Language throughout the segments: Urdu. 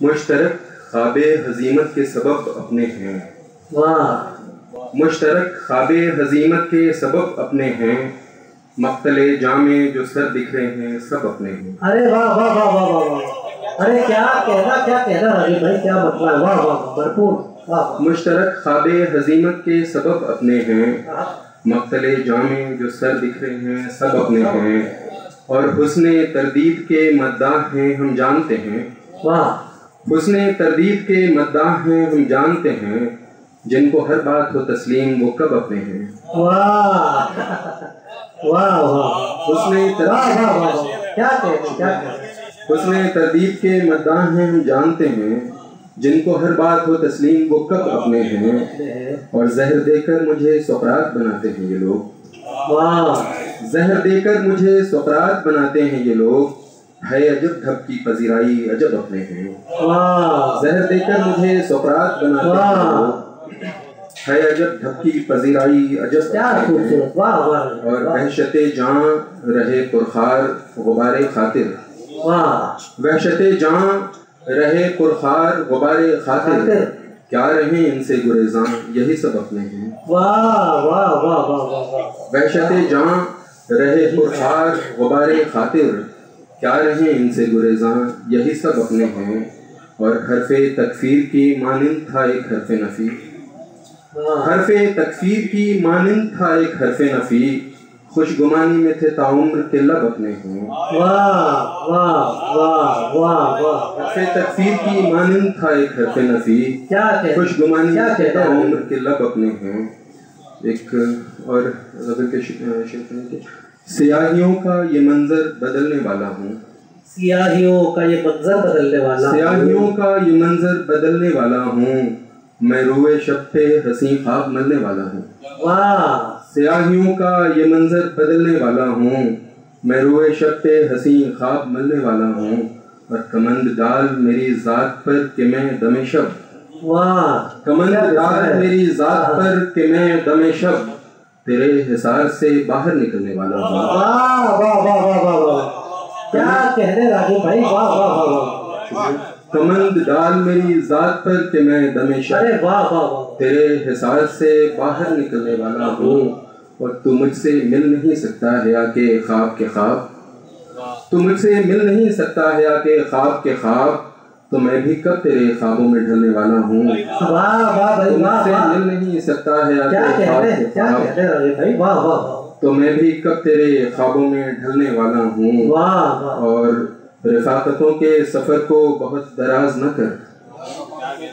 مشترک خواب حزیمت کے سبب اپنے ہیں۔ مشترک خواب حزیمت کے سبب اپنے ہیں۔ مقتل جامع جو سر دکھ رہے ہیں سب اپنے ہیں۔ ارے واہ واہ واہ واہ واہ واہ۔ ارے کیا کہنا کیا کہنا راجی بھائی کیا مطلب ہے؟ واہ واہ بھرپور۔ مشترک خواب حزیمت کے سبب اپنے ہیں۔ مقتل جامع جو سر دکھ رہے ہیں سب اپنے ہیں۔ اور حسن تردید کے مداح ہیں ہم جانتے ہیں۔ واہ۔ حسن تردید کے مداح ہیں ہم جانتے ہیں۔ جن کو ہر بات ہو تسلیم وہ کب اپنے ہیں؟ واہ۔ واہ واہ۔ حسن تردید کیا کیا حسن تردید کے مداح ہیں ہم جانتے ہیں۔ جن کو ہر بات ہو تسلیم وہ کب اپنے ہیں؟ اور زہر دے کر مجھے سقرات بناتے ہیں یہ لوگ۔ واہ۔ زہر دے کر مجھے سقرات بناتے ہیں یہ لوگ۔ ہے عجب ڈھب کی پذیرائی عجب اپنے ہیں۔ زہر دے کر مجھے سقرات بناتے ہیں ہے عجب ڈھب کی پذیرائی عجب اپنے ہیں۔ اور وحشت جاں رہے پرخار غبار خاطر۔ وحشت جاں رہے پرخار غبار خاطر۔ کیا رہیں ان سے گریزاں؟ یہی سب اپنے ہیں۔ وحشت جاں رہے پرخار غبار خاطر۔ کیا رہیں ان سے گریزاں؟ یہی سب اپنے ہیں۔ اور حرف تکفیر کی مانند تھا ایک حرف نفی۔ حرف تکفیر کی مانند تھا ایک حرف نفی۔ خوش گمانی میں تھے تعمر کے لب اپنے واہ حرف تکفیر کی مانند تھا ایک حرف نفی۔ خوش گمانی میں تھے تعمر کے لب اپنے ہیں ایک اور غزل کے ش- شعر میں کہ سیاہیوں کا یہ منظر بدلنے والا ہوں۔ سیاہیوں کا یہ منظر بدلنے والا سیاہیوں کا یہ منظر بدلنے والا ہوں۔ میں روئے شب پہ حسین خواب ملنے والا ہوں۔ واہ۔ سیاہیوں کا یہ منظر بدلنے والا ہوں۔ میں روئے شب پہ حسین خواب ملنے والا ہوں۔ اور کمند ڈال میری ذات پر کہ میں دم شب کمند ہے؟ میری ذات پر کہ میں دم شب تیرے حصار سے باہر نکلنے والا ہوں۔ واہ واہ واہ واہ واہ واہ کیا کہنے بھائی؟ واہ واہ واہ واہ۔ کمند ڈال میری ذات پر کہ میں دم شب واہ واہ تیرے حصار سے باہر نکلنے والا ہوں۔ اور تو مجھ سے مل نہیں سکتا ہے کے خواب کے خواب۔ تو مجھ سے مل نہیں سکتا ہے کے خواب کے خواب۔ تو میں بھی کب تیرے خوابوں میں ڈھلنے والا ہوں؟ واہ سے مل نہیں سکتا ہے تو میں بھی کب تیرے خوابوں میں ڈھلنے والا ہوں؟ اور رفاقتوں کے سفر کو بہت دراز نہ کر۔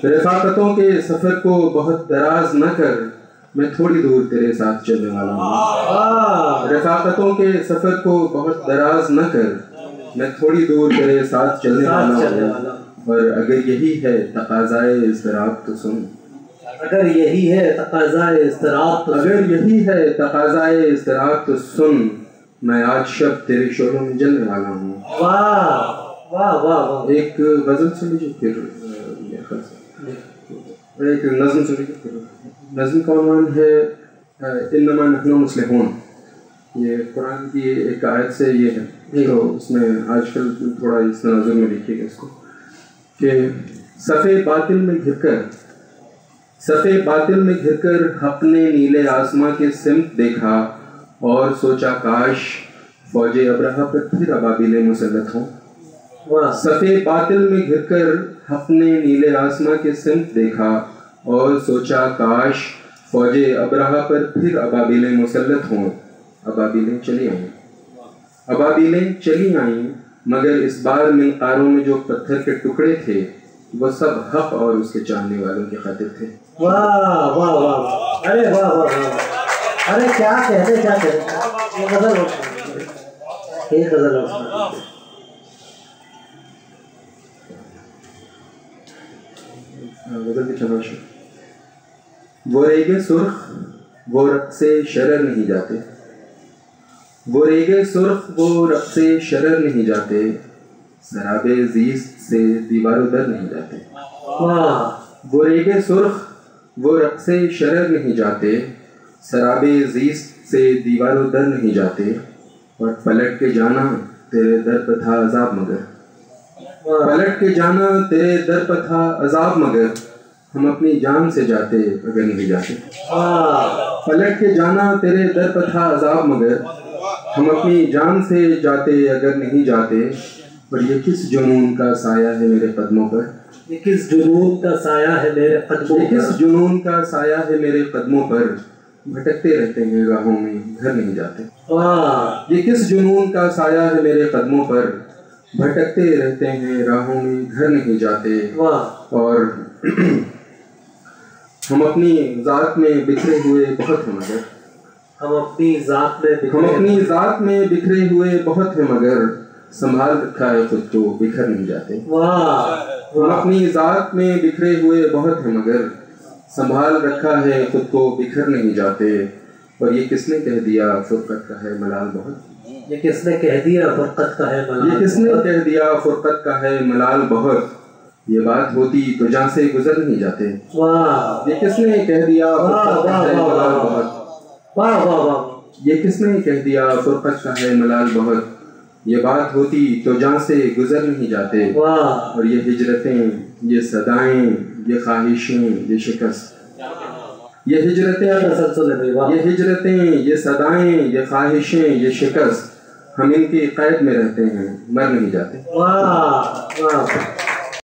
رفاقتوں کے سفر کو بہت دراز نہ کر۔ میں تھوڑی دور تیرے ساتھ چلنے والا ہوں۔ رفاقتوں کے سفر کو بہت دراز نہ کر۔ میں تھوڑی دور تیرے ساتھ چلنے والا ہوں اور اگر یہی ہے تقاضائے اضطراب تو سن۔ اگر یہی ہے تقاضائے اضطراب تو اگر یہی ہے تقاضائے اضطراب تو سن۔ میں آج شب تیرے شعروں میں جلنے والا ہوں۔ واہ واہ واہ ایک غزل سن لیجیے پھر ایک نظم سن لیجیے نظم کا عنوان ہے انما نحن مصلحون یہ قرآن کی ایک آیت سے یہ ہے۔ تو اس میں آج کل تھوڑا اس نظم میں لکھیے گا اس کو۔ کہ صفے باطل میں گھر کر صفے باطل میں گھر کر حق نے نیلے آسماں کے سمت دیکھا اور سوچا کاش فوج ابرہا پر پھر ابابیل مسلط ہوں۔ صفے باطل میں گھر کر حق نے نیلے آسماں کے سمت دیکھا اور سوچا کاش فوج ابرہا پر پھر ابابیلیں مسلط ہوں۔ ابابیلیں چلی آئیں ابابیلیں چلی آئیں مگر اس بار منقاروں میں جو پتھر کے ٹکڑے تھے وہ سب حق اور اس کے چاہنے والوں کی خاطر تھے واہ واہ واہ ارے واہ واہ واہ ارے کیا کہنے کیا کہنے یہ غزل ایک غزل غزل کی چناش وہ ریگے سرخ وہ رقص شرر نہیں جاتے وہ ریگے سرخ وہ رقص شرر نہیں جاتے سراب زیست سے دیوار و در نہیں جاتے۔ وہ ریگے سرخ وہ رقص شرر نہیں جاتے سراب زیست سے دیوار و در نہیں جاتے۔ اور پلٹ کے جانا تیرے در پہ تھا عذاب مگر۔ پلٹ کے جانا تیرے در پر تھا عذاب مگر۔ ہم اپنی جان سے جاتے اگر نہیں جاتے۔ پلٹ کے جانا تیرے در پر تھا عذاب مگر۔ ہم اپنی جان سے جاتے اگر نہیں جاتے اور یہ کس جنون کا سایہ ہے میرے قدموں پر؟ یہ کس جنون کا سایہ ہے میرے قدموں پر کس جنون کا سایہ ہے میرے قدموں پر؟ بھٹکتے رہتے ہیں راہوں میں گھر نہیں جاتے۔ واہ یہ کس جنون کا سایہ ہے میرے قدموں پر؟ بھٹکتے رہتے ہیں راہوں میں گھر نہیں جاتے۔ واہ اور ہم اپنی ذات میں بکھرے ہوئے بہت ہیں مگر ہم اپنی ذات میں ہم بکھرے اپنی ذات میں بکھرے ہوئے بہت ہیں مگر سنبھال رکھا ہے خود کو بکھر نہیں جاتے۔ ہم اپنی ذات میں بکھرے ہوئے بہت ہیں مگر سنبھال رکھا ہے خود کو بکھر نہیں جاتے۔ اور یہ کس نے کہہ دیا فرقت کا ہے ملال بہت؟ یہ کس نے کہہ دیا فرقت کا ہے یہ ملال کس نے کہہ دیا فرقت کا ہے ملال بہت؟ یہ بات ہوتی تو جہاں سے گزر نہیں جاتے۔ یہ کس نے کہہ دیا فرقت کا ہے ملال واہ واہ واہ یہ کس نے کہہ دیا؟ فرقت کا ہے ملال بہت۔ یہ بات ہوتی تو جہاں سے گزر نہیں جاتے۔ واہ۔ اور یہ ہجرتیں یہ صدائیں یہ خواہشیں یہ شکست۔ یہ ہجرتیں یہ ہجرتیں یہ صدائیں یہ خواہشیں یہ شکست ہم ان کی قید میں رہتے ہیں مر نہیں جاتے۔ واہ واہ۔